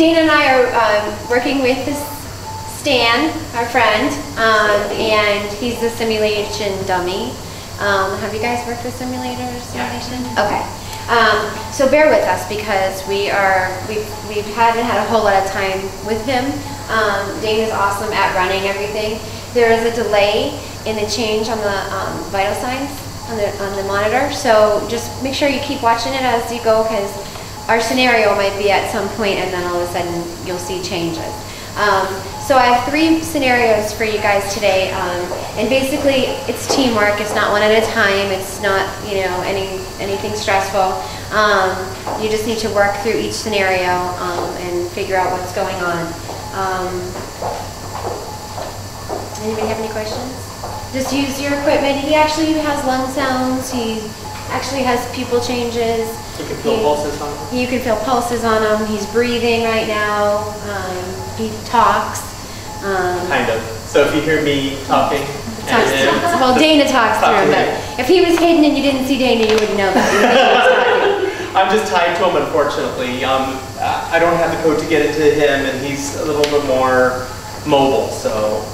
Dana and I are um, working with this Stan, our friend, um, and he's the simulation dummy. Um, have you guys worked with simulators, simulation? Okay. Um, so bear with us because we are we we haven't had a whole lot of time with him. Um, Dane is awesome at running everything. There is a delay in the change on the um, vital signs on the on the monitor, so just make sure you keep watching it as you go because our scenario might be at some point and then all of a sudden you'll see changes. Um, so I have three scenarios for you guys today, um, and basically it's teamwork. It's not one at a time. It's not you know any anything stressful. Um, you just need to work through each scenario um, and figure out what's going on. Um, anybody have any questions? Just use your equipment. He actually has lung sounds. He actually has pupil changes. You can feel He- pulses on it. You can feel pulses on him. He's breathing right now. Um, he talks. Um, Kind of. So if you hear me talking, talks and then- well, Dana talks through him, but if he was hidden and you didn't see Dana, you wouldn't know that. You would think he was talking. I'm just tied to him, unfortunately. Um, I don't have the code to get it to him, and he's a little bit more mobile, so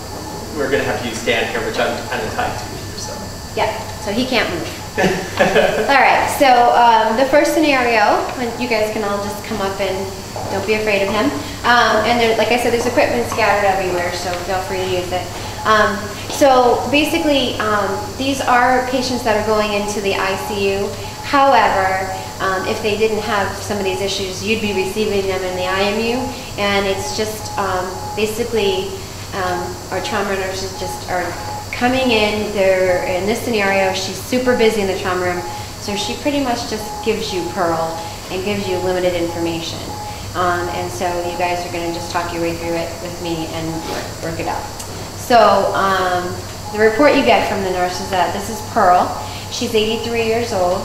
we're gonna have to use Stan here, which I'm kind of tied to here, so. Yeah, so he can't move. All right, so um, the first scenario, when you guys can all just come up and don't be afraid of him. Um, and there, like I said, there's equipment scattered everywhere, so feel free to use it. Um, so basically, um, these are patients that are going into the ICU. However, um, if they didn't have some of these issues, you'd be receiving them in the IMU, and it's just um, basically our trauma nurses just are coming in. They're in this scenario. She's super busy in the trauma room, so she pretty much just gives you Pearl and gives you limited information. Um, and so you guys are going to just talk your way through it with me and work, work it out. So um, the report you get from the nurse is that this is Pearl. She's 83 years old.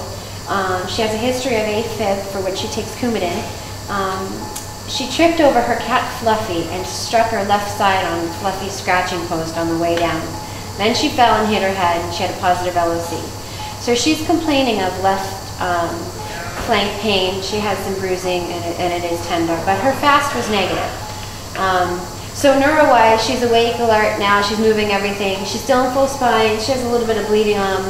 Um, she has a history of AFib for which she takes Coumadin. Um, she tripped over her cat Fluffy and struck her left side on Fluffy's scratching post on the way down. Then she fell and hit her head and she had a positive LOC. So she's complaining of left um, flank pain. She has some bruising and it, and it is tender, but her fast was negative. Um, so neuro-wise, she's awake, alert now. She's moving everything. She's still in full spine. She has a little bit of bleeding on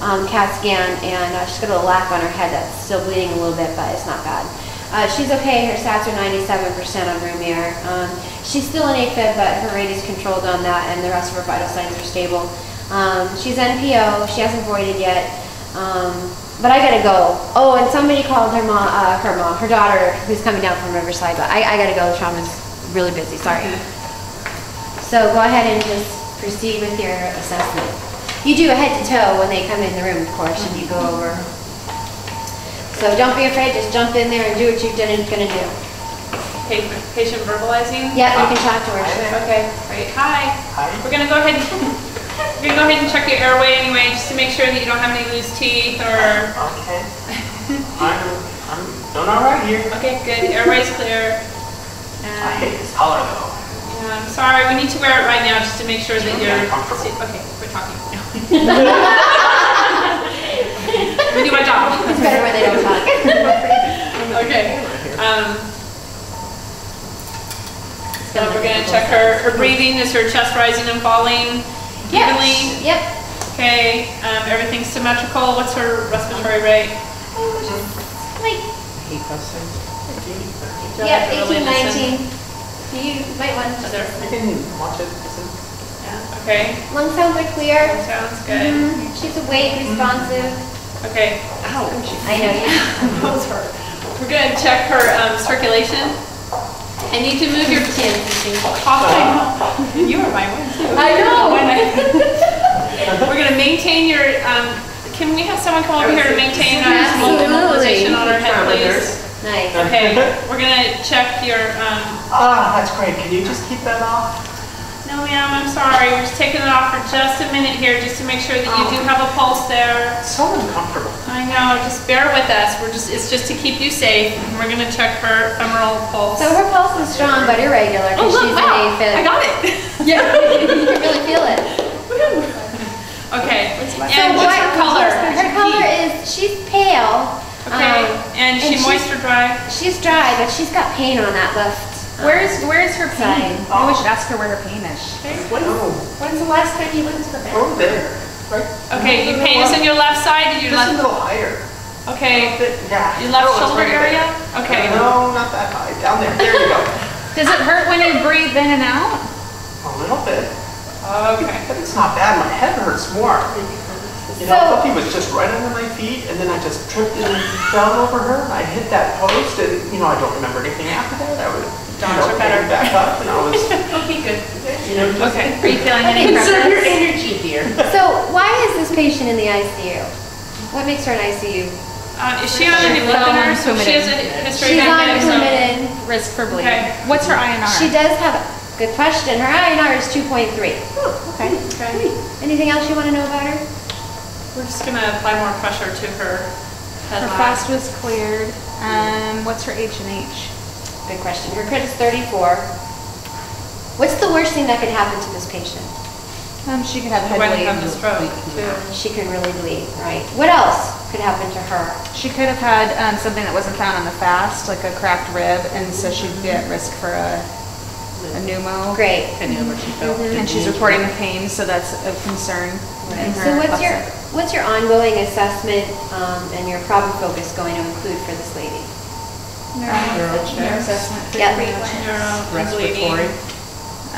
um, CAT scan, and uh, she's got a lac on her head that's still bleeding a little bit, but it's not bad. Uh, she's okay. Her stats are 97% on room air. Um, she's still in AFib, but her rate is controlled on that, and the rest of her vital signs are stable. Um, she's NPO. She hasn't voided yet. Um, but I gotta go. Oh, and somebody called her mom, uh, her mom, her daughter, who's coming down from Riverside. But I, I gotta go. Trauma's really busy. Sorry. So go ahead and just proceed with your assessment. You do a head to toe when they come in the room, of course, and you go over. So don't be afraid. Just jump in there and do what you're gonna do. Pa- Patient verbalizing? Yeah, you can talk to her. Sure. Okay, great. Hi. Hi. We're gonna go ahead, we're gonna go ahead and check your airway anyway, just to make sure that you don't have any loose teeth or, Okay. I'm, I'm doing all right here. okay, good, airway's clear. I And, hate this color though. yeah, I'm sorry, we need to wear it right now just to make sure that you're, comfortable. see- okay, we're talking. Let me do my job. It's better when they don't talk. Okay. Um, so we're gonna check her, her breathing, is her chest rising and falling evenly? Yep. Okay, um, everything's symmetrical, what's her respiratory rate? Like, Hate those things. Do I yep, have 18, listen? 19. You might want to. there- I can watch it, listen. yeah, Okay, Lung sounds are clear. Lung sounds good. Mhm. She's awake, responsive. Okay, Ow. I know you. those hurt. We're gonna check her, um, circulation. I need to move your Chin. cough. You were my one too. I know. I- We're gonna maintain your, um, can we have someone come over here to maintain our Absolutely. immobilization on our head, please? Nice. Okay, we're gonna check your, um, Ah, that's great. Can you just keep that off? No ma'am, I'm sorry, we're just taking it off for just a minute here, just to make sure that you do have a pulse there. So uncomfortable. I know, just bear with us, we're just, it's just to keep you safe, and we're gonna check her femoral pulse. So her pulse is strong but irregular Oh, because look, she's wow, in AFib. I got it. Yeah, you can really feel it. Okay, So and what's her what- color? Her color is, she's pale. Okay, um, And she And she's- moist or dry? She's dry, but she's got pain on that left. Where's, where's her pain? Side. Maybe we should ask her where her pain is. Oh, When's the last time you went to the bathroom? over there. Right. Okay, your pain is in your left side, did you Just a little higher. okay, Yeah. your left Oh, shoulder right there. area? Okay. No, not that high. Down there. There you go. Does it hurt when you breathe in and out? A little bit. Okay. But it's not bad. My head hurts more. You know, So- Fluffy was just right under my feet, and then I just tripped and fell over her, I hit that post, and, you know, I don't remember anything after that. I was, you Dogs know, are better. came back up, and I was, Okay, good. you know, just Okay. Are you feeling any Conserve your energy, dear. So why is this patient in the ICU? What makes her an ICU? Uh, is she on She's any on inhibitors? So She has a Coumadin. history She's of on magnetism. Coumadin. Risk for bleeding. Okay. What's her INR? She does have, a good question, her INR is 2.3. Oh, Okay. Okay. Anything else you want to know about her? We're just gonna apply more pressure to her Her line. fast was cleared. Um, what's her H and H? Good question. Her crit is 34. What's the worst thing that could happen to this patient? Um, she could have a head they have bleed. the stroke too. She can really bleed, right? What else could happen to her? She could have had um, something that wasn't found on the fast, like a cracked rib, and so she'd be at risk for a, a pneumo. Great. Depending on where she fell. And she's reporting the pain, so that's a concern in her. So what's your, what's your ongoing assessment um, and your problem focus going to include for this lady? Neuro assessment. Yep. Neuro and Respiratory.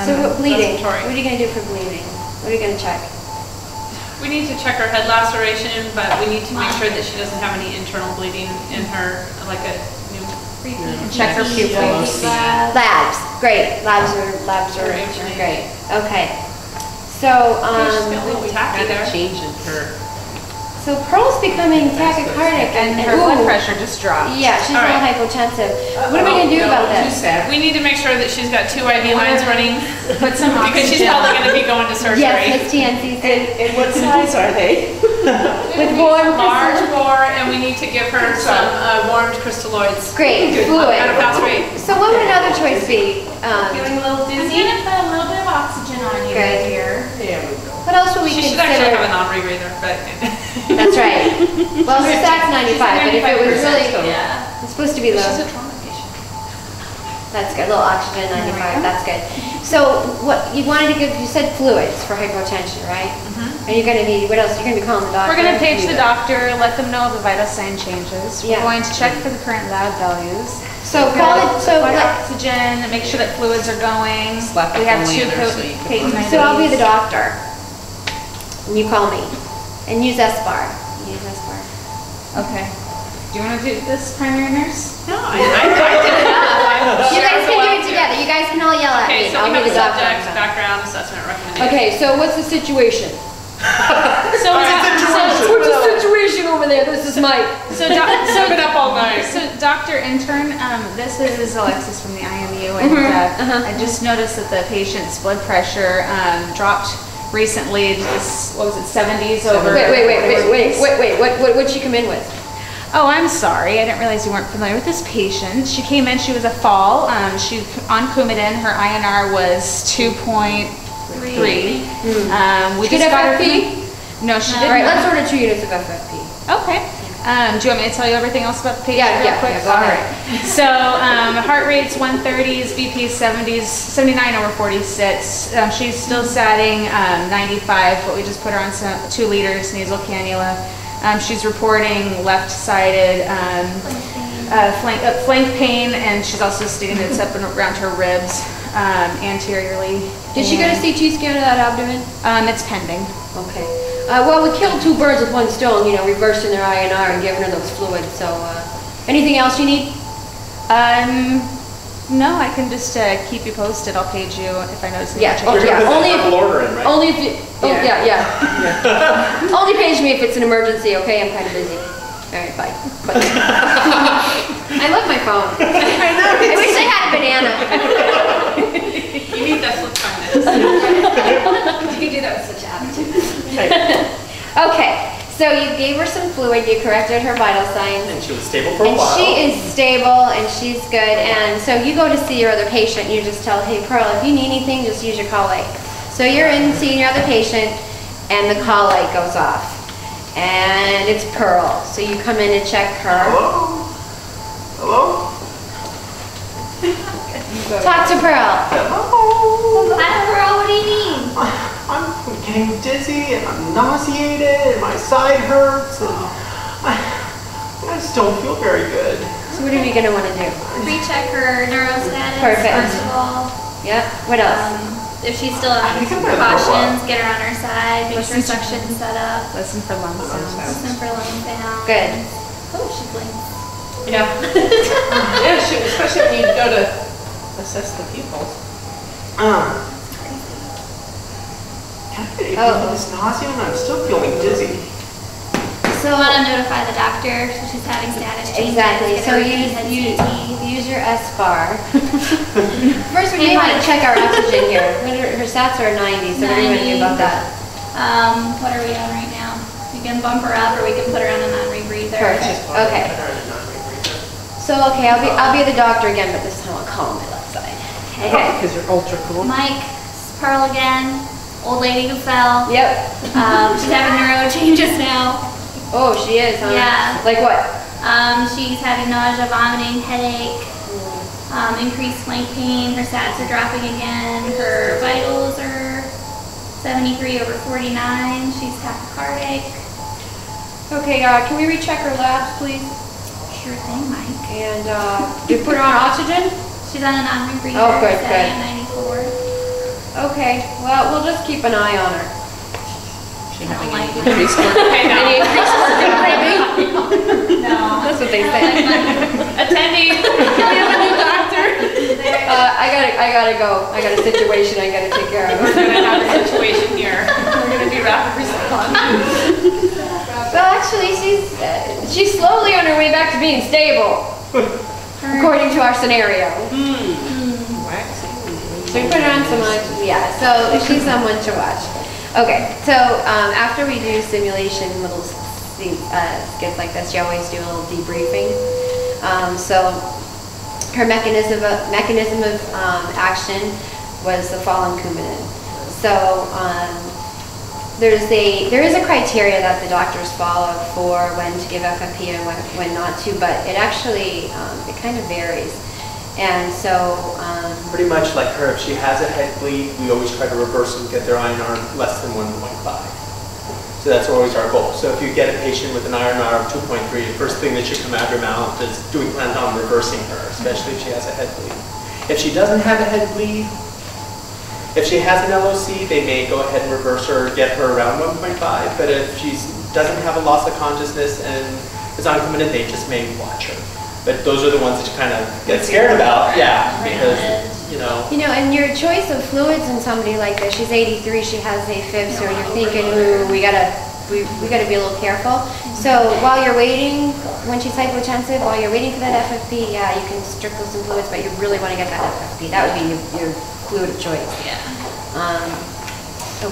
So Um, what bleeding, respiratory. what are you going to do for bleeding? What are you going to check? We need to check her head laceration, but we need to make sure that she doesn't have any internal bleeding in her, like a, you know, And check her pupils. Labs, great. Labs are, labs are are great. Okay. So, she's got a um, little tacky there. change in her. So Pearl's becoming tachycardic And and, her blood pressure just dropped. Yeah, she's a All little right. hypotensive. What are we gonna do No, about Too this? sad. We need to make sure that she's got two IV lines running, Put some because she's probably gonna be going to surgery. Yes, Miss TNC And, and what size are they? with warm Large crystal- bore, and we need to give her some uh, warmed crystalloids. Great, At fluid. fast. So what would another choice be? Um, Feeling a little I'm dizzy? gonna put a little bit of oxygen on you Good. right here. There we go. what else would we She should actually have a consider? non-rebreather, but. That's right. Well, the stat's ninety-five, but if it was really, Yeah. it's supposed to be She's low. a trauma patient. That's good, a little oxygen, ninety-five, oh that's good. So what, you wanted to give, you said fluids for hypotension, right? Mm-hmm. Are you gonna be, what else, you're gonna be calling the doctor? We're gonna page the doctor, let them know the vital sign changes. We're Yeah. going to check for the current lab values. So call it, so, Put let- oxygen, make sure that fluids are going. Slap a We have Foley two in there co- so you can- patent so I'll be the doctor. And you call me. And use S-bar. Use S-bar. Okay. Do you wanna do this primary nurse? No, I, I, I did enough. You guys can do will it together, you guys can all yell at Okay, me, so I'll we have the a subject, doctor. background, assessment, recommendation. Okay, so what's the situation? So, so, What's the situation over there? This is Mike. so, doc- so, Been up all night. so Dr. Intern, um, this is Alexis from the IMU, and, uh-huh. uh, I just noticed that the patient's blood pressure, um, dropped recently, just, what was it, seventies over? Wait, wait, wait, wait, wait, wait, wait, what, what, what'd she come in with? Oh, I'm sorry. I didn't realize you weren't familiar with this patient. She came in, she was a fall. Um, she, on Coumadin, her INR was 2.3. Um, we She just got her FFP? from- No, she All didn't. All right, let's order two units of FFP. Okay. Um, do you want me to tell you everything else about the patient Yeah, real yeah, quick? yeah, go All ahead. right. So, um, heart rate's 130s, BP 70s, 79 over 46. Um, she's still satting um, 95, but we just put her on some, two liters nasal cannula. Um, she's reporting left-sided um, uh, flank, uh, flank pain, and she's also stating it's up and around her ribs um, anteriorly. Did she get a CT scan of that abdomen? Um, it's pending. Okay. Uh, well, we killed two birds with one stone, you know, reversing their INR and giving her those fluids, so, uh, anything else you need? Um, no, I can just uh, keep you posted. I'll page you if I notice any Yeah, oh, yeah, only if, order in, right? only if you, oh, yeah, yeah. Only page me if it's an emergency, okay? I'm kind of busy. All right, bye. Bye. I love my phone. I know. I wish I had a banana. You need that flip phone. You do that with such attitude. Okay, so you gave her some fluid, you corrected her vital signs. And she was stable for a And while. she is stable and she's good. And so you go to see your other patient, you just tell, hey Pearl, if you need anything, just use your call light. So you're in seeing your other patient and the call light goes off. And it's Pearl. So you come in and check her. Hello? Hello? Talk to Pearl. Hello? Hi, Pearl, what do you need? I'm getting dizzy and I'm nauseated and my side hurts and I, I just don't feel very good. So what are we gonna wanna do? Recheck her neurostatus Perfect. first of all. Yep, what else? Um, if she's still I having think some I'm gonna throw precautions, get her on her side, make sure Listen to- suction's set up, Listen for lung sounds. listen for lung sounds. Good. Oh, she blinks. Yeah. Yeah, shoot, especially when you go to assess the pupils. Can I get Oh. this nausea and I'm still feeling dizzy. So I want to notify the doctor, so she's having status changes. Exactly, so her use, head use, use your S bar. First, we may wanna check our oxygen here. What are- Her stats are ninety, so what are we gonna do about that? Um, what are we on right now? We can bump her up or we can put her on a non-rebreather. Perfect. Okay. So, okay, I'll be, I'll be the doctor again, but this time I'll call my left side. Okay. Because you're ultra cool. Mike, it's Pearl again, old lady who fell. Yep. Um, she's having neuro changes now. Oh, she is, huh? Yeah. Like what? Um, she's having nausea, vomiting, headache, um, increased flank pain. Her stats are dropping again. Her vitals are 73 over 49. She's tachycardic. Okay, uh, can we recheck her labs, please? Sure thing, Mike. And, uh, you put her on oxygen? She's on an non-rebreather. Oh, good, good. 94. Okay, well, we'll just keep an eye on her. She I don't having like an it. increased work. Okay, now, Any increased work maybe? No. That's what they say. attending, can we have a new doctor? Uh, I gotta, I gotta go. I got a situation I gotta take care of. We're gonna have a situation here. We're gonna do rapid response. Well, actually, she's, uh, she's slowly on her way back to being stable, according to our scenario. Waxy. So we put her on some, uh, yeah, so she's someone to watch. Okay, so, um, after we do simulation, little, uh, like this, you always do a little debriefing. Um, so, her mechanism of, mechanism of, um, action was the fall in Coumadin. So, um, there's a, there is a criteria that the doctors follow for when to give FFP and when, when not to, but it actually, um, it kind of varies. And so, um, Pretty much like her, if she has a head bleed, we always try to reverse and get their INR less than 1.5. So that's always our goal. So if you get a patient with an INR of 2.3, the first thing that should come out of your mouth is, do we plan on reversing her, especially if she has a head bleed? If she doesn't have a head bleed, if she has an LOC, they may go ahead and reverse her, get her around 1.5, but if she doesn't have a loss of consciousness and is uncommitted, they just may watch her. But those are the ones that you kind of get scared about, yeah, because, you know, You know, and your choice of fluids in somebody like this, she's 83, she has AFib, so you're thinking, ooh, we gotta, we, we gotta be a little careful. So while you're waiting, when she's hypotensive, while you're waiting for that FFP, yeah, you can trickle some fluids, but you really wanna get that FFP. That would be your, your fluid of choice. Yeah. Um,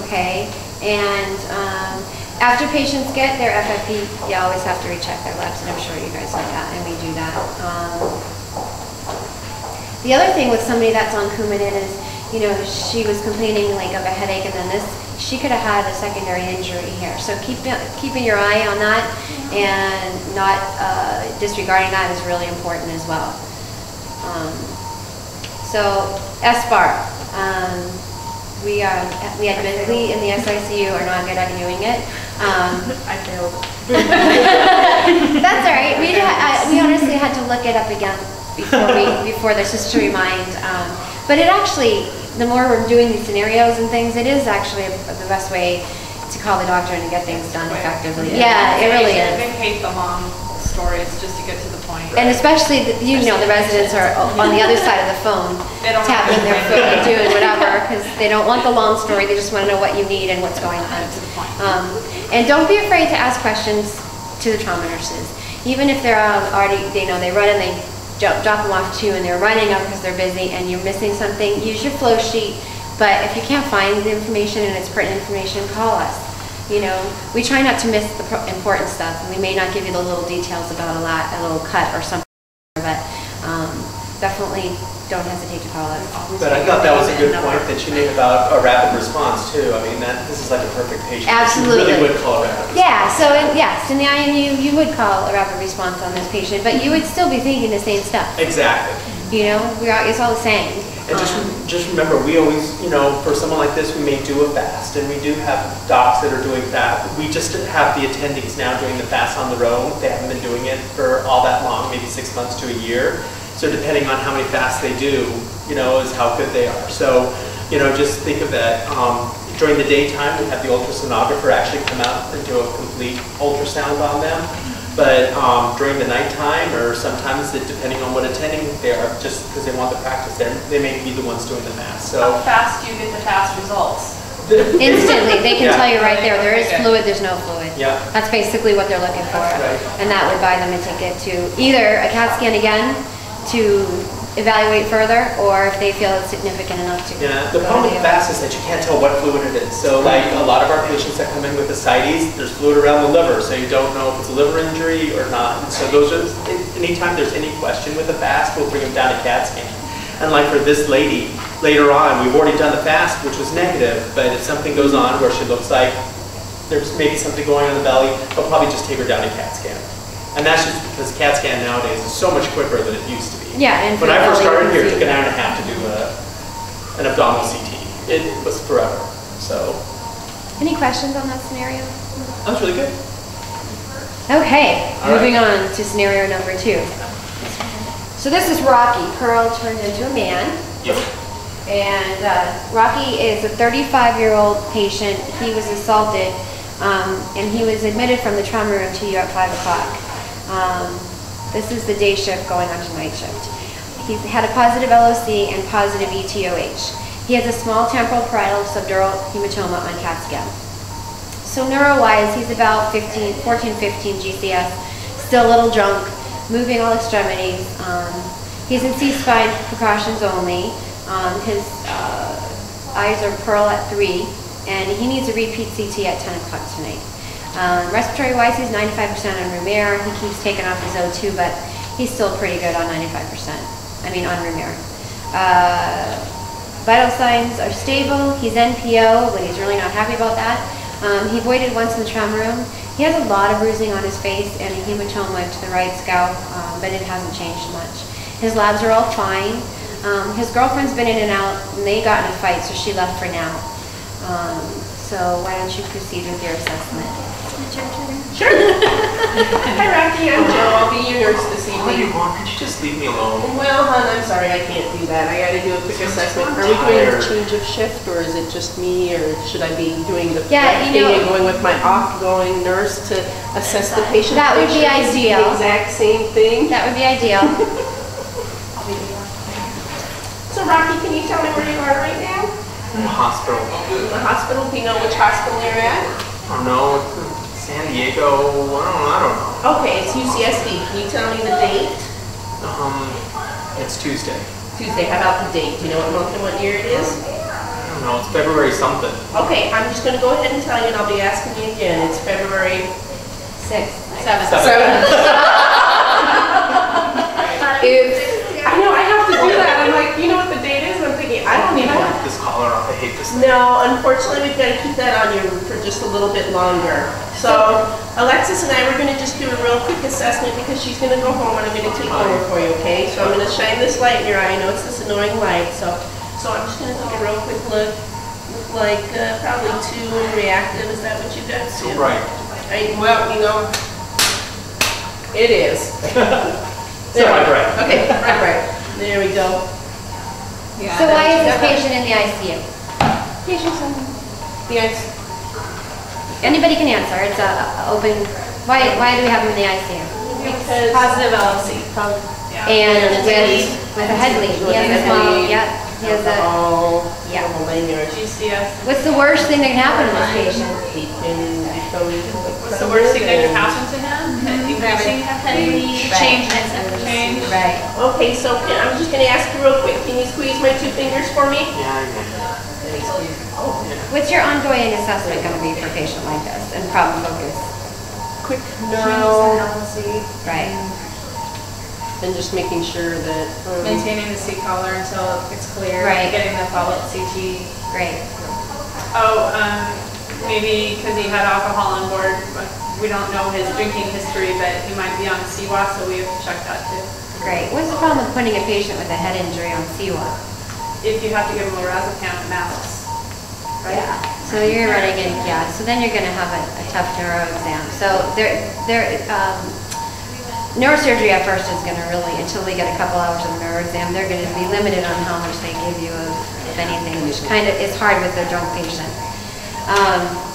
okay, and, um, after patients get their FFP, you always have to recheck their labs, and I'm sure you guys know that, and we do that. Um, the other thing with somebody that's on Coumadin is, you know, she was complaining like of a headache and then this, she could have had a secondary injury here. So keep, keeping your eye on that and not uh, disregarding that is really important as well. Um, so SBAR, um, we are, we admittedly in the SICU are not good at doing it. Um, I failed. that's all right. We, ha- I- we honestly had to look it up again before we, before this, just to remind. Um, but it actually, the more we're doing these scenarios and things, it is actually the best way to call the doctor and get things done effectively. Yeah, it really They is. hate the long stories just to get to the point. And especially, the- you know, the residents are on the other side of the phone, They don't tapping their foot and doing whatever, because they don't want the long story, they just want to know what you need and what's going on. To the point. Um, And don't be afraid to ask questions to the trauma nurses. Even if they're um, already, they know they run and they drop, drop them off too and they're running up because they're busy and you're missing something, use your flow sheet. But if you can't find the information and it's pertinent information, call us. You know, we try not to miss the important stuff. We may not give you the little details about a lot, a little cut or something, but um, definitely don't hesitate to call us. But I thought that was a good point that you made about a rapid response too. I mean, that, this is like a perfect patient. Absolutely. You really would call a rapid response. Yeah, so in- yes, in the IMU, you would call a rapid response on this patient, but you would still be thinking the same stuff. Exactly. You know, we're, all- it's all the same. And just, just remember, we always, you know, for someone like this, we may do a fast, and we do have docs that are doing fast. We just have the attendings now doing the fast on their own. They haven't been doing it for all that long, maybe six months to a year. So depending on how many fasts they do, you know, is how good they are. So, you know, just think of that. Um, during the daytime, we have the ultrasonographer actually come out and do a complete ultrasound on them. But um, during the nighttime, or sometimes, it- depending on what attending they are, just because they want the practice, they're- they may be the ones doing the mass. So how fast do you get the fast results? Instantly, they can Yeah. tell you right there, there is fluid, there's no fluid. Yeah. That's basically what they're looking for. Right. And that would buy them a ticket to either a CAT scan again to evaluate further, or if they feel it's significant enough to. Yeah, the problem with fast is that you can't tell what fluid it is. So like a lot of our patients that come in with ascites, there's fluid around the liver, so you don't know if it's a liver injury or not. And so those are, anytime there's any question with a fast, we'll bring them down to CAT scan. And like for this lady, later on, we've already done the fast, which was negative, but if something goes on where she looks like there's maybe something going on in the belly, they'll probably just take her down to CAT scan. And that's just because CAT scan nowadays is so much quicker than it used to be. Yeah, and. When I first started here, it took an hour and a half to do a, an abdominal CT. It was forever, so Any questions on that scenario? that was really good. Okay, All right. moving on to scenario number two. So this is Rocky, Pearl turned into a man. Yeah. And uh, Rocky is a 35-year-old patient. He was assaulted, um, and he was admitted from the trauma room to you at 5 o'clock. Um, This is the day shift going on to night shift. He had a positive LOC and positive ETOH. He has a small temporal parietal subdural hematoma on CAT scan. So neuro-wise, he's about 15, 14, 15 GCS, still a little drunk, moving all extremities. Um, he's in C-spine precautions only. Um, his uh, eyes are pearl at 3, and he needs a repeat CT at 10 o'clock tonight. Um, respiratory-wise, he's 95% on room air. He keeps taking off his O2, but he's still pretty good on 95%. I mean, on room air. Uh, Vital signs are stable. He's NPO, but he's really not happy about that. Um, he voided once in the trauma room. He has a lot of bruising on his face and a hematoma to the right scalp, um, but it hasn't changed much. His labs are all fine. Um, his girlfriend's been in and out, and they got in a fight, so she left for now. Um, so why don't you proceed with your assessment? Sure. Hi Rocky, I'm Joe. I'll be your nurse this All you evening. want, could you just leave me alone? Well, hon, I'm sorry, I can't do that. I gotta do a quick assessment. Are we doing a change of shift or is it just me or should I be doing the Yeah, correct you thing know- and going with my off-going nurse to assess the patient? That would be Make sure ideal. The exact same thing. That would be ideal. So Rocky, can you tell me where you are right now? In the hospital. In the hospital? Do you know which hospital you're at? I don't know, San Diego. I don't, I don't know. Okay, it's UCSD. Can you tell me the date? Um, it's Tuesday. Tuesday. How about the date? Do you know what month and what year it is? I don't know. It's February something. Okay, I'm just going to go ahead and tell you, and I'll be asking you again. It's February 6th. 7th. 7th. 7th. Collar off, I hate this thing. No, unfortunately, we've got to keep that on you for just a little bit longer. So Alexis and I, we're gonna just do a real quick assessment because she's gonna go home and I'm gonna take over for you, okay? So I'm gonna shine this light in your eye. I know it's this annoying light, so, so I'm just gonna take a real quick look. Look like, uh, probably two reactive. Is that what you got, Sue? Right. I, well, you know, it is. My right. Okay, right, right. There we go. Yeah. So why is this patient in the ICU? Yes. Anybody can answer. It's a a open, why, why do we have him in the ICU? Because. Positive LOC. And And with, with a head bleed. He has a small, yeah, he has a, Oh, yeah. yeah. GCS. what's the worst thing that can happen to this patient? He can become. What's the worst thing that could happen to him? Increasing Heavily. Change. Right. Right. Okay, so can- I'm just gonna ask you real quick, can you squeeze my two fingers for me? Yeah, I know. What's your ongoing assessment gonna be for a patient like this and problem focus? Quick, no. Right. and just making sure that, um, Maintaining the C-collar until it's clear. Right. Getting the follow-up CT. Great. Oh, um, maybe because he had alcohol on board, but we don't know his drinking history, but he might be on CIWA, so we have to check that too. Great. What's the problem with putting a patient with a head injury on CIWA? If you have to give him lorazepam, it matters. Right? So you're running in, yeah, so then you're gonna have a, a tough neuro exam. So there, there, um, neurosurgery at first is gonna really, until we get a couple hours of neuro exam, they're gonna be limited on how much they give you of, of anything, which kind of is hard with a drunk patient. Um,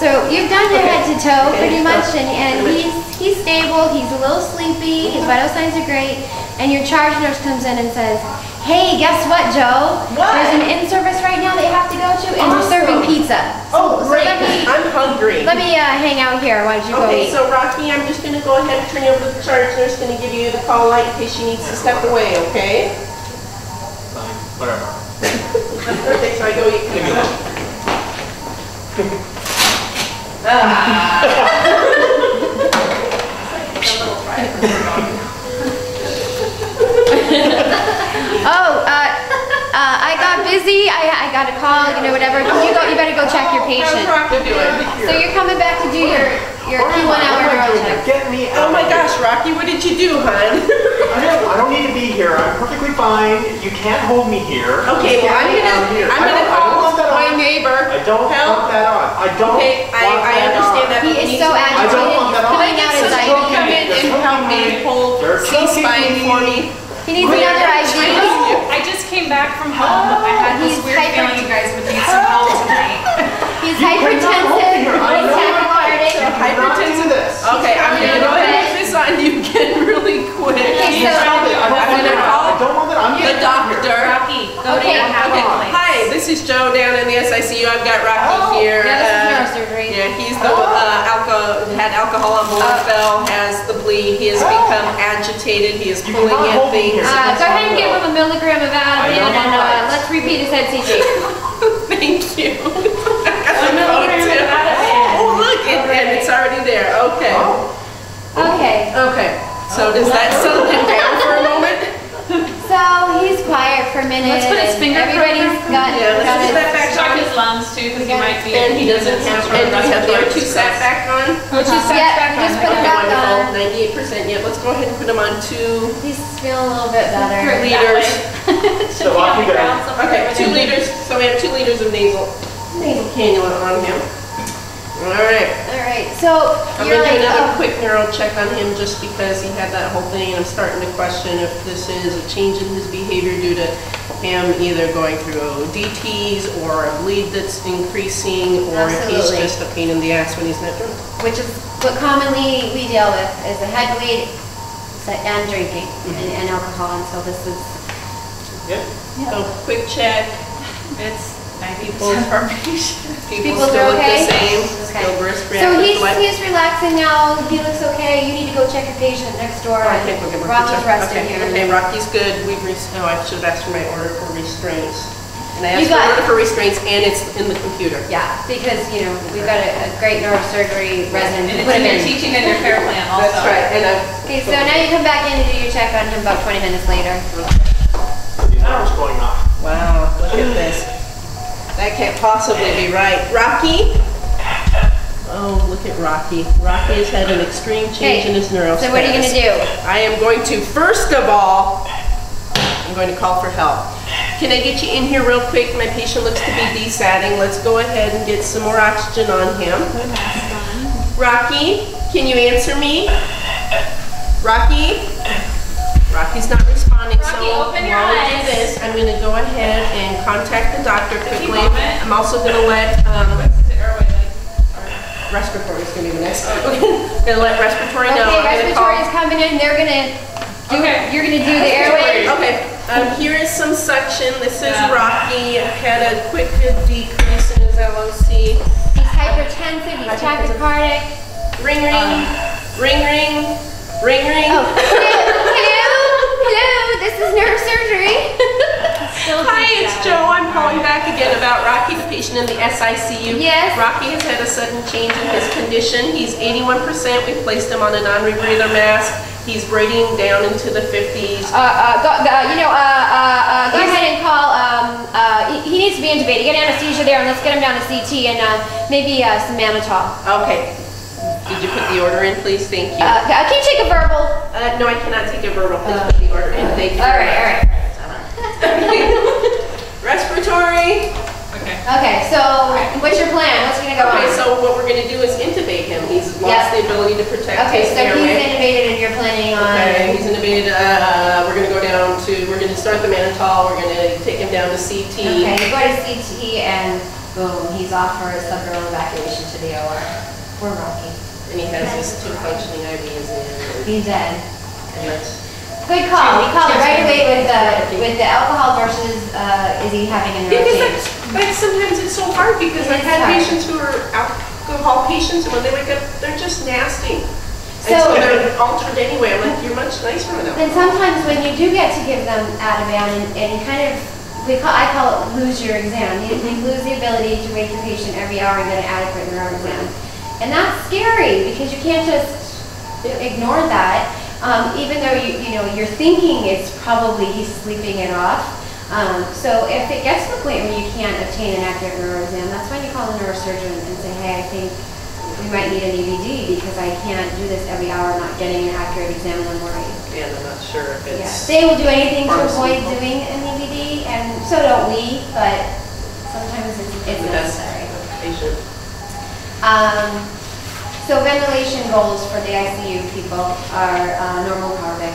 so you've done your head to toe pretty much, and, and he's, he's stable, he's a little sleepy, his vital signs are great, and your charge nurse comes in and says, hey, guess what, Joe? What? There's an in-service right now that you have to go to, and we're serving Awesome. pizza. oh, So great, let me, I'm hungry. let me, uh, hang out here, why don't you go Okay, so Rocky, I'm just gonna go ahead and turn you over to the charge nurse, gonna give you the call light in case she needs to step away, okay? Fine, whatever. Okay, so I go eat pizza. Oh, uh, uh, I got busy, I, I got a call, you know, whatever, you go, you better go check your patient. So you're coming back to do your, your Q one hour neuro check? Get me Oh out. my gosh, Rocky, what did you do, hon? I don't, I don't need to be here. I'm perfectly fine. You can't hold me here. Okay, well, I'm gonna. I'm gonna don't- I don't want call that my neighbor. I don't Help. want that on. I don't Okay, I, want I that understand on. that. He but is we so need to- I don't agitated, want he's that on. pulling out his Someone IV. come in and help me pull They're C-spine choking for me. me. He needs another IV. Oh. I just came back from home. Oh, I had this He's weird feeling you guys would need some help tonight. He's cannot hold me hypertensive, he's know my rights. tachycardic. Do this. Okay, I'm trying gonna to go ahead and put this on you again really quick. Okay, so- I don't I'm gonna call I don't want that. I'm The getting out of here. doctor. Rocky, go Okay, to have Okay, hi, this is Joe down in the SICU. I've got Rocky Oh, here. Yeah, this Uh, neurosurgery. Yeah, he's the, uh, alcohol, had alcohol on board, Uh, fell, has the bleed. He has Oh. become agitated. He is pulling cannot at hold me things. Uh, go ahead and give him a milligram of I Ativan and, uh, let's repeat his head CT. Thank you. One milligram of Ativan. Oh, look, it, and it's already there. Okay. Oh, Okay, Okay. So does that settle him down for a moment? so he's quiet for a minute. Let's put his and finger Everybody's program. got, Yeah, let's got put his. that back Check his lungs too, because he might be. And he doesn't have, and of do have the other two respiratory sat back on? Which is Uh-huh. Yeah, back just put him back on. Ninety-eight percent. Yep, let's go ahead and put him on two He's feeling a little bit better. liters. So off you go. Okay, two liters. So we have two liters of nasal, nasal cannula on him. All right. All right, so I'm you're gonna like, do another oh, quick neuro check on him just because he had that whole thing. and I'm starting to question if this is a change in his behavior due to him either going through DTs or a bleed that's increasing or if he's just a pain in the ass when he's not drunk. which is what commonly we deal with, is a head bleed and drinking mm-hmm. and and alcohol, and so this is, yeah. So quick check. It's ninety percent of patients. People People's still look okay? the same. Okay. Still brisk, So he's, he's relaxing now, he looks okay, you need to go check your patient next door. I think we'll get more Rocky's resting Okay, here. Okay, Rocky's good. We've, res- oh, I should have asked for my order for restraints. And I You asked for order for restraints and it's in the computer. Yeah, because, you know, we've got a, a great neurosurgery resident And to it's put in your teaching and your care plan also. That's right, and Okay, so now you come back in and do your check on him about twenty minutes later. The alarm's going off. Wow, look at this. That can't possibly be right. Rocky? Oh, look at Rocky. Rocky has had an extreme change Okay, in his neurostatus. So what are you gonna do? I am going to, first of all, I'm going to call for help. Can I get you in here real quick? My patient looks to be desatting. Let's go ahead and get some more oxygen on him. Rocky, can you answer me? Rocky? Rocky's not responding, so open your while we do this, I'm gonna go ahead and contact the doctor quickly. I'm also gonna let, um, What's his airway like? respiratory is gonna be the next. Gonna let respiratory know. Okay, I'm gonna call- respiratory is coming in, they're gonna do, Okay. you're gonna do the airway. Okay, um, here is some suction. This is Yeah. Rocky. Had a quick decrease in his LOC. He's hypertensive, he's tachycardic. Ring ring, ring ring, ring ring. Oh, hello, hello, hello, this is neurosurgery. Hi, it's Joe. I'm calling back again about In the SICU. Yes. Rocky has had a sudden change in his condition. He's 81%. We placed him on a non-rebreather mask. He's braiding down into the fifties. Uh, uh, go, uh, you know, uh, uh, uh, go ahead and call, um, uh, he, he needs to be intubated. Get anesthesia there and let's get him down to CT and, uh, maybe, uh, some mannitol. Okay. Did you put the order in, please? Thank you. Uh, can you take a verbal? Uh, no, I cannot take a verbal. Please put the order in. Thank you. All right, all right. Respiratory. Okay. Okay, so what's your plan? What's gonna go on? Okay, so what we're gonna do is intubate him. He's Yep. lost the ability to protect Okay, his so he's intubated and you're planning on... Okay, he's intubated, uh, we're gonna go down to, we're gonna start the mannitol, we're gonna take him down to CT. okay, you go to CT and boom, he's off for a subdural evacuation to the OR. We're rocky. And he has his two functioning IVs in, He's dead. and that's, Good call. We called it right away with the, with the alcohol versus, uh, is he having an because that's sometimes it's so hard, because I've had hard. patients who are alcohol patients, and when they wake up, they're just nasty. And So- so they're altered anyway, I'm like, you're much nicer with them. And sometimes when you do get to give them Ativan and, and kind of, we call, I call it lose your exam. You, you lose the ability to wake your patient every hour and get an adequate neuro exam. And that's scary because you can't just ignore that. Um, even though you, you know, you're thinking it's probably he's sleeping it off. Um, so if it gets to the point where you can't obtain an accurate neuro exam, that's when you call the neurosurgeon and say, hey, I think we might need an EVD because I can't do this every hour, not getting an accurate exam and I'm worried. And I'm not sure if Yeah, it's, they will do anything to avoid doing an EVD, and so don't we, but sometimes it's, it's necessary. patient. Um, so ventilation goals for the ICU people are, uh, normal Harvick.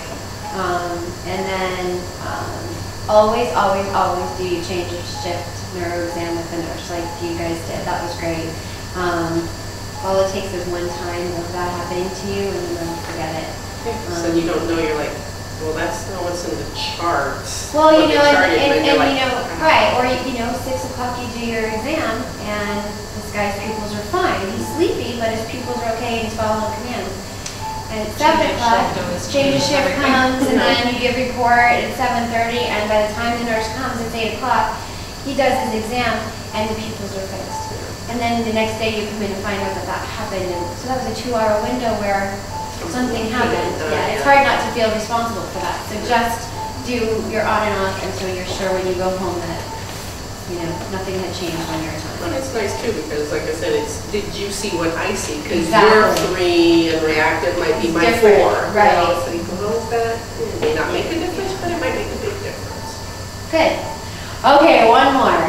Um, and then, um, always, always, always do you change your shift neuro exam with the nurse, like you guys did, that was great. Um, all it takes is one time of that happening to you, and then forget it. So you don't know, you're like, well, that's not what's in the charts. Well, you know, and, charted, and, then you're you know, "Ah." right, or, you you know, six o'clock you do your exam, and this guy's pupils are fine, he's sleepy, but his pupils are okay, and he's following commands. And at seven o'clock, change of shift comes, and then you give report at seven thirty, and by the time the nurse comes, it's eight o'clock, he does his exam, and the pupils are fixed. And then the next day, you come in and find out that that happened, and so that was a two-hour window where something happened. Yeah, it's hard not to feel responsible for that. So just do your on and off, and so you're sure when you go home that, you know, nothing had changed on your Well, it's nice too, because like I said, it's, did you see what I see? Because your Exactly. three and reactive might be my different, four. you right. know, So you go, that, it may not make a difference, but it might make a big difference. Good. Okay, one more.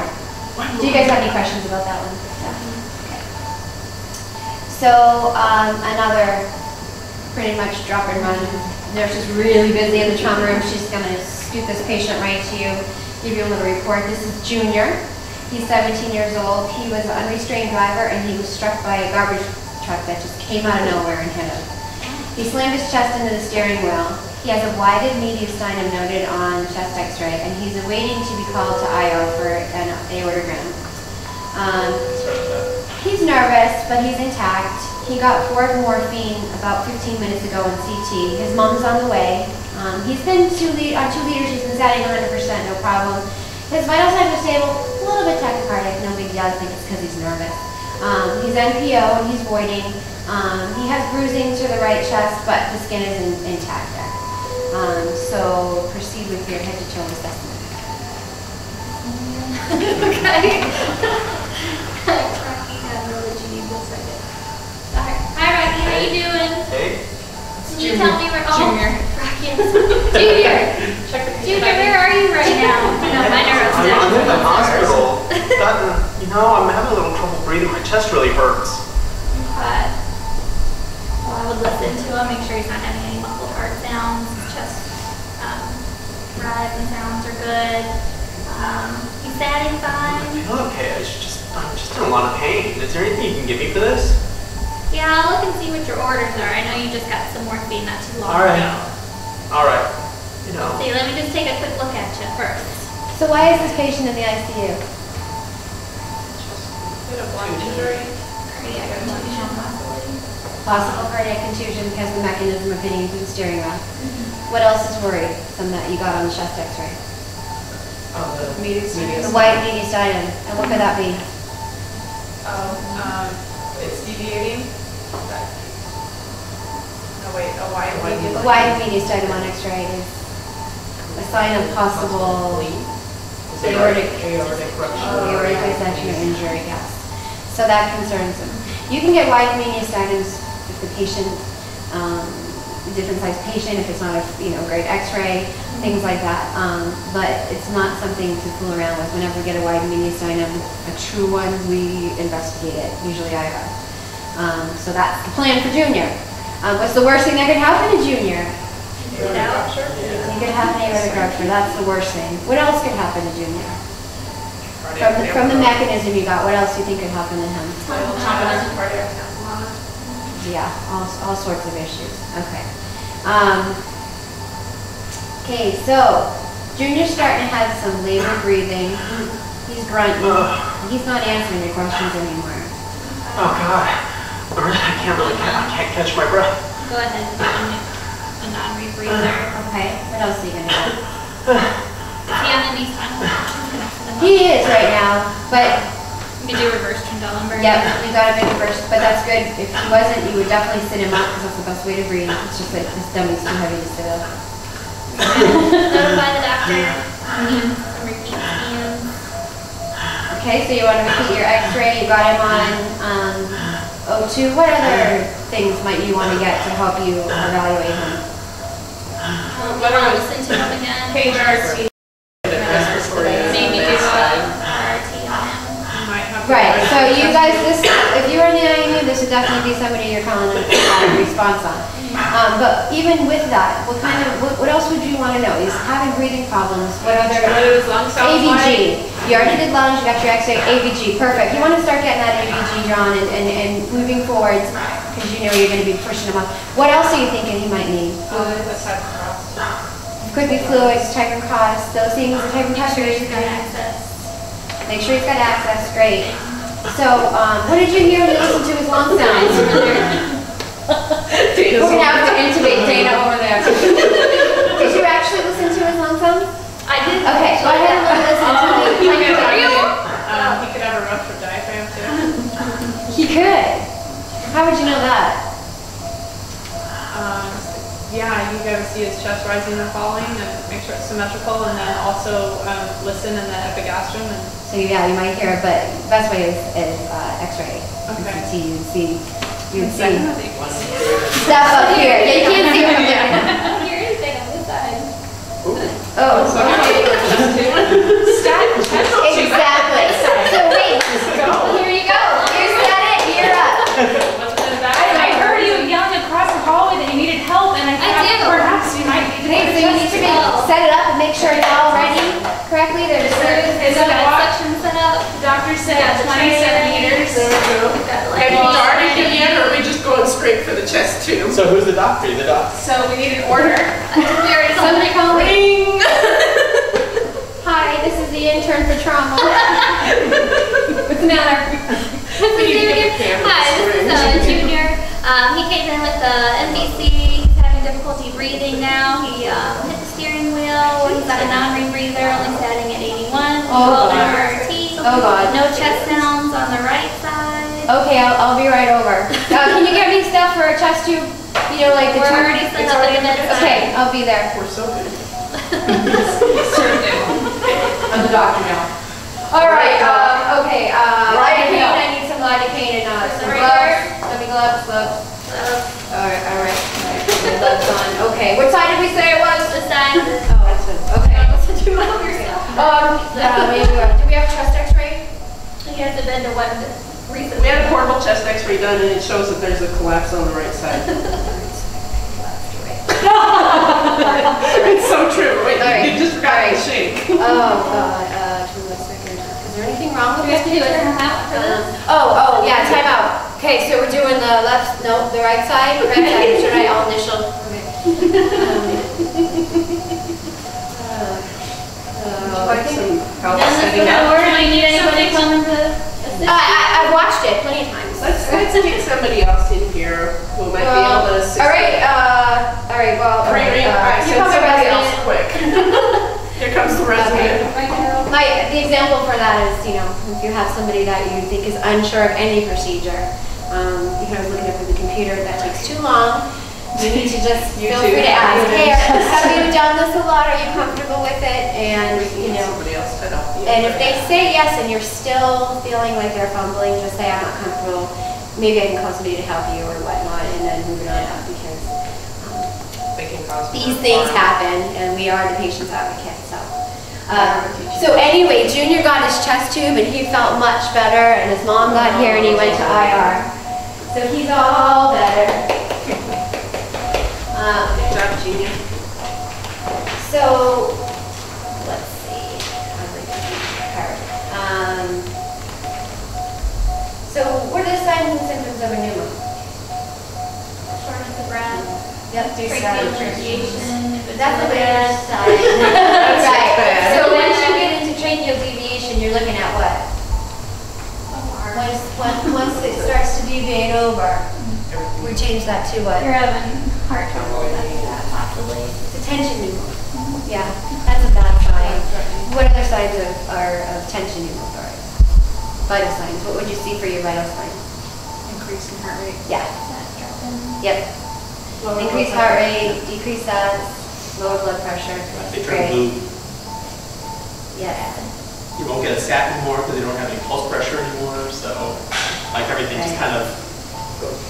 Do you guys have any questions about that one? Okay. So, um, another pretty much drop and run. Nurse is really busy in the trauma room. She's gonna scoot this patient right to you, give you a little report. This is Junior. He's 17 years old. He was an unrestrained driver and he was struck by a garbage truck that just came out of nowhere and hit him. He slammed his chest into the steering wheel. He has a widened mediastinum noted on chest x-ray and he's awaiting to be called to IR for an aortogram. Um, He's nervous, but he's intact. He got four morphine about 15 minutes ago in CT. His mom's on the way. Um, he's been two le- on two liters. He's been satting 100%, no problem. His vital signs are stable. A little bit tachycardic, no big deal. I think it's because he's nervous. Um, he's NPO and he's voiding. Um, he has bruising to the right chest, but the skin is in- intact there. Um, so proceed with your head to toe assessment. Okay. Rocky had another G just a second. Sorry. Hi Rocky, how you doing? Hey? Can you tell me where, oh, Junior. Rocky, I'm sorry. Junior. Junior, where are you right now? No, my nerves I'm, I'm in the hospital. Gotten, you know, I'm having a little trouble breathing. My chest really hurts. But, well, I would listen to him, make sure he's not having any muffled heart sounds, his chest, um, rise and sounds are good. Um, he's satting I fine. feel okay. I should just, I'm just in a lot of pain. Is there anything you can give me for this? Yeah, I'll look and see what your orders are. I know you just got some morphine not too long All right. ago. All right. You know. See, let me just take a quick look at you first. So why is this patient in the ICU? Bit of lung injury. Cardiac contusion possibly. Possible cardiac contusion because the mechanism of hitting into the steering wheel. What else is worried worrisome that you got on the chest x-ray? The white mediastinum, and what could that be? Oh, um, it's deviating. That- No, wait, a wide, wide. A wide mediastinum on X-ray is a sign of possible aortic, aortic dissection or injury, yes. So that concerns them. You can get wide mediastinums if the patient, um, different size patient, if it's not a, you know, great X-ray, things like that. Um, but it's not something to fool around with. Whenever we get a wide mediastinum, a true one, we investigate it, usually I have. Um, so that's the plan for Junior. Um, what's the worst thing that could happen to Junior? You could have an aortic rupture, that's the worst thing. What else could happen to Junior? From the, from the mechanism you got, what else do you think could happen to him? Yeah, all, all sorts of issues, okay. Um, okay, so Junior's starting to have some labor breathing. He's grunting. He's not answering your questions anymore. Oh, God. I really- I can't really, I can't catch my breath. Go ahead and do a non-rebreather. Okay, what else are you gonna do? Is he on any spinal? He is right now, but You could do reverse Trendelenburg. Yep, we got him in reverse, but that's good. If he wasn't, you would definitely sit him up because that's the best way to breathe. It's just that his dummy's too heavy to sit up. Notify the doctor. Need some repeat. Okay, so you want to repeat your x-ray, you got him on, um, O2. What other things might you want to get to help you evaluate him? Um, you wanna listen to him again. Page Maybe do a RT on him. Might have to- Right, so you guys, this, if you were in the IMU, this would definitely be somebody you're calling a a response on. Um, but even with that, what kind of, what, what else would you want to know? He's having breathing problems, what other? What do his lung sounds like? ABG. You already did lungs, you got your X-ray, ABG, perfect. You want to start getting that ABG drawn and, and, and moving forwards, because you know you're going to be pushing him up. What else are you thinking he might need? The type of cross. Could be fluids, type of cost, those things, the type of Make sure he's got access. Make sure he's got access, great. So, um, what did you hear when you listened to his lung sounds? We're gonna have to intubate Dana over there. Did you actually listen to his lung sounds? I did. Okay, go ahead and listen to Oh, he could have, um, he could have a ruptured diaphragm too. He could. How would you know that? Um, yeah, you gotta see his chest rising and falling and make sure it's symmetrical and then also, um, listen in the epigastrium and, So yeah, you might hear it, but best way is, is uh, X-ray. Okay. ECT, you'd see, you'd see definitely. stuff up here. Yeah, you can't see from there. I don't hear anything on this side. Oh, So how do you adjust to it? exactly. So wait, here you go. You said it, you're up. What's in the I, I back? heard you yelling across the hallway that you needed help, and I I thought do. perhaps you might need to. Okay, so you need to make, set it up and make sure it's all ready correctly. There's Is Is that that what? section set up? The doctor said Yeah, the twenty tray. Centimeters. We've got Have you like- started him yet, or are we just going straight for the chest tube? So who's the doctor? The doctor. So we need an order. We already called Somebody it. call me. Ring! Hi, this is the intern for trauma. What's the matter? This is Junior. Hi, this is uh, Junior. Um, he came in with the MVC. He's having difficulty breathing now. He um, hit the steering wheel. He's got a non-rebreather, only standing at 81. Oh, God. Oh, God. No chest sounds on the right side. Okay, I'll, I'll be right over. Uh, can you get me stuff for a chest tube? You know, like the We're tube? already set up at the bedside. Okay, I'll be there. We're so good. I'm the doctor now. All right, um, okay, uh, lidocaine, I need some lidocaine and, uh, some Right gloves. here. Let me gloves, gloves. Uh, All right, all right. all right, Gloves on. Okay, what side did we say it was? This side. Oh, it's a- okay. Listen to him yourself. Um, yeah, maybe, do we have chest x-ray? He hasn't been to one recently. We had a portable chest x-ray done, and it shows that there's a collapse on the right side. It's so true. Wait, All right. you just forgot All to right. shake. Oh, God, uh, give me one second. Is there anything wrong with Do we this have to do a picture? for this? Oh, oh, yeah, time out. Okay, so we're doing the left, no, the right side, right side, should I, I'll initial? Okay. Um, uh, Like some help Done this setting up. before? Do you need anybody assist? I, I've watched it plenty of times. Let's, let's get somebody else in here who might be able to Well, assist. All right, uh, all right, well, all right, uh, right, come the somebody else quick. Here comes the resident. My, the example for that is, you know, if you have somebody that you think is unsure of any procedure, um, you can always look it up in the computer, that takes too long. You need to just You feel free to ask, hey, have you done this a lot? Are you comfortable with it? And, you know, Somebody else to help you. and if they say yes and you're still feeling like they're fumbling, just say, I'm not comfortable. Maybe I can call somebody to help you or whatnot, and then move it on up because um, these things happen and we are the patient's advocate, so. Um, So anyway, Junior got his chest tube and he felt much better and his mom got here and he went to IR. So he's all better. Um, Good job, Gina. so, let's see. How's it going? Card. Um, so what are the signs and symptoms of a pneumo? Shortness of breath, Yep. tracheal deviation, That's a bad bad. sign. Right. bad. So once you get into tracheal deviation, you're looking at what? Once, once, once it starts to deviate over, we change that to what? You're having heart trouble, that's that possibly. To tension pneumonia. Yeah, that's a bad sign. What other signs of, are of tension pneumothorax? Vital signs, what would you see for your vital signs? Increase in heart rate. Yeah, That's dropping. yep. Increased heart rate, decreased that, lower blood pressure. They Great. turn blue. Yeah. You won't get a sat anymore because they don't have any pulse pressure anymore, so like everything just kind of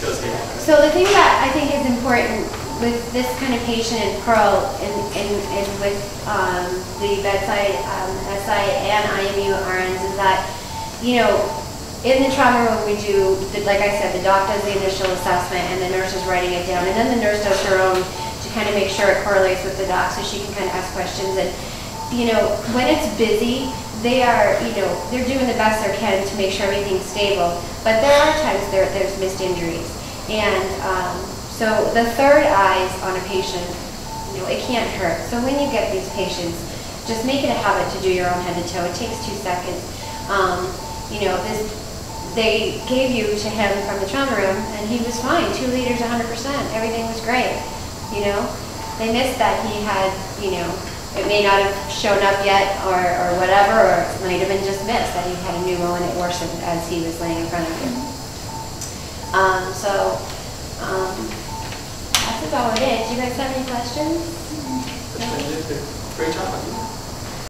goes haywire. So the thing that I think is important with this kind of patient in Pearl and, and, and with um, the bedside um, SI and IMU RNs is that, you know, in the trauma room, we do, like I said, the doc does the initial assessment and the nurse is writing it down. And then the nurse does her own to kind of make sure it correlates with the doc so she can kind of ask questions. And, you know, when it's busy, they are, you know, they're doing the best they can to make sure everything's stable. But there are times there, there's missed injuries. And um, so the third eyes on a patient, you know, it can't hurt. So when you get these patients, just make it a habit to do your own head to toe. It takes two seconds. Um, you know, this, they gave you to him from the trauma room and he was fine, two liters, 100%. Everything was great, you know. They missed that he had, you know, it may not have shown up yet or, or whatever, or it might have been just missed that he had a pneumo and it worsened as he was laying in front of you. Um, so, um, that's about it. Do you guys have any questions? Great job.